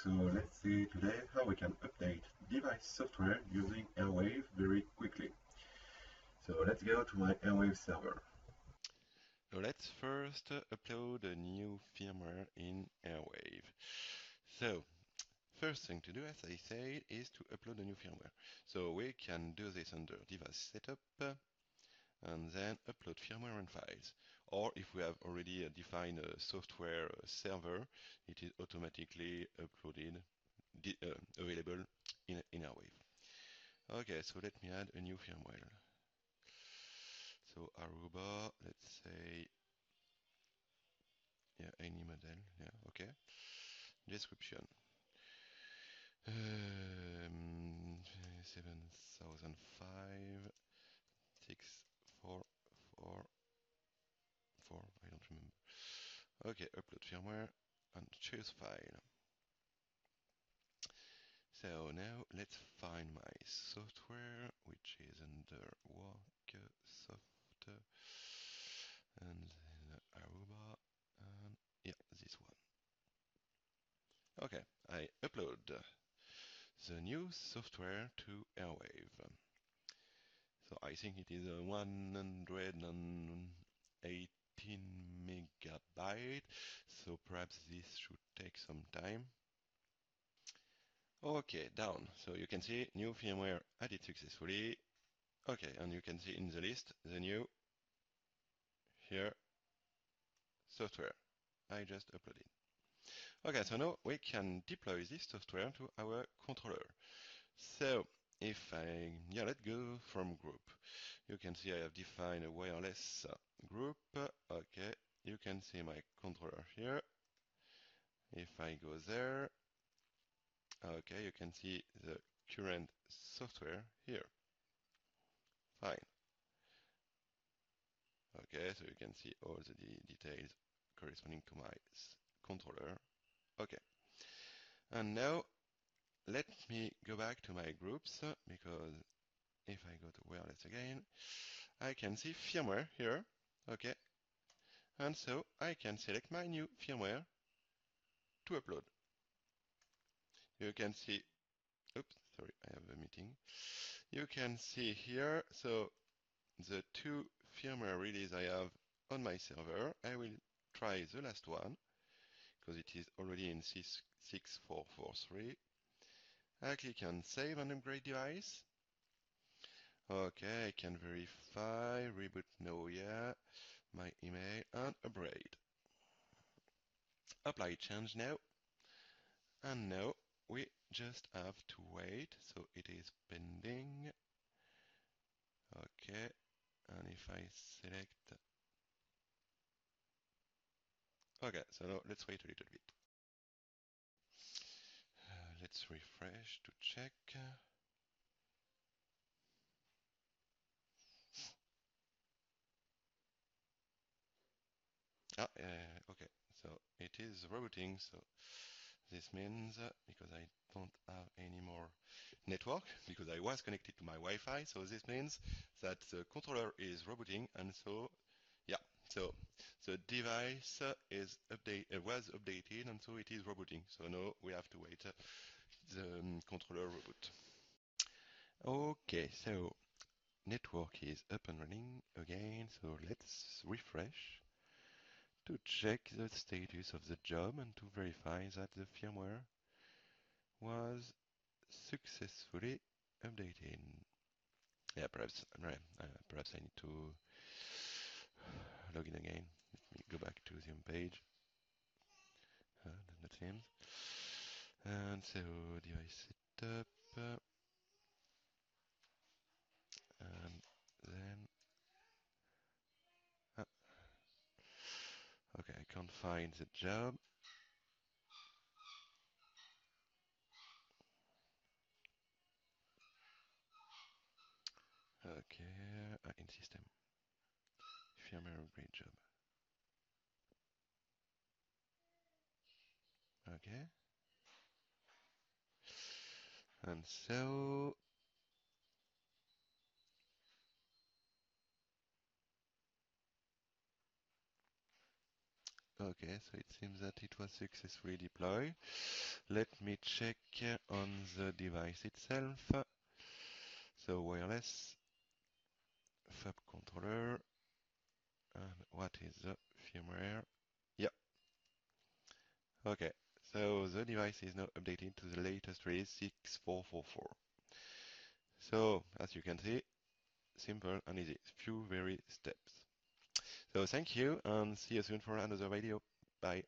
So let's see today how we can update device software using AirWave very quickly. So let's go to my AirWave server. So let's first upload a new firmware in AirWave. So first thing to do, as I said, is to upload a new firmware. So we can do this under device setup and then upload firmware and files. Or if we have already uh, defined a software uh, server, it is automatically uploaded, uh, available in, in AirWave. Okay, so let me add a new firmware. So Aruba, let's say, yeah, any model, yeah, okay. Description. Um, 7005, 6, 4, 4, 4, I don't remember. Okay, firmware and choose file. So now let's find my software, which is under work soft and Aruba and yeah, this one. Okay, I upload the new software to AirWave. So I think it is a 118 megabyte, so perhaps this should take some time. Okay, down. So you can see new firmware added successfully. Okay, and you can see in the list the new here software I just uploaded. Okay, so now we can deploy this software to our controller. So if I, yeah, let's go from group. You can see I have defined a wireless group. Okay, you can see my controller here. If I go there, okay, you can see the current software here. Fine. Okay, so you can see all the de details corresponding to my controller. Okay. And now let me go back to my groups uh, because if I go to wireless again, I can see firmware here. Okay. And so I can select my new firmware to upload. You can see, oops, sorry, I have a meeting. You can see here, so the two firmware release I have on my server. I will try the last one because it is already in 6443. I click on Save and Upgrade Device. Okay, I can verify, reboot no, yeah, my email and upgrade. Apply change now. And now we just have to wait, so it is pending. Okay, and if I select okay so now let's wait a little bit let's refresh to check ah uh, okay so it is rebooting so this means uh, because I don't have any more network because I was connected to my Wi-Fi. So this means that the controller is rebooting, and so yeah, so the device is update uh, was updated, and so it is rebooting. So now we have to wait uh, the um, controller reboot. Okay, so network is up and running again. So let's refresh to check the status of the job and to verify that the firmware was successfully updated. Yeah, perhaps uh, perhaps I need to log in again. Let me go back to the home page. Uh, that seems. And so device setup. And then Okay, I can't find the job. Okay, uh, in system. Firmware upgrade job. Okay. And so Okay, so it seems that it was successfully deployed. Let me check on the device itself. So wireless, FAB controller, and what is the firmware? Yeah. Okay, so the device is now updated to the latest release 6444. So as you can see, simple and easy, few very steps. So thank you and see you soon for another video. Bye.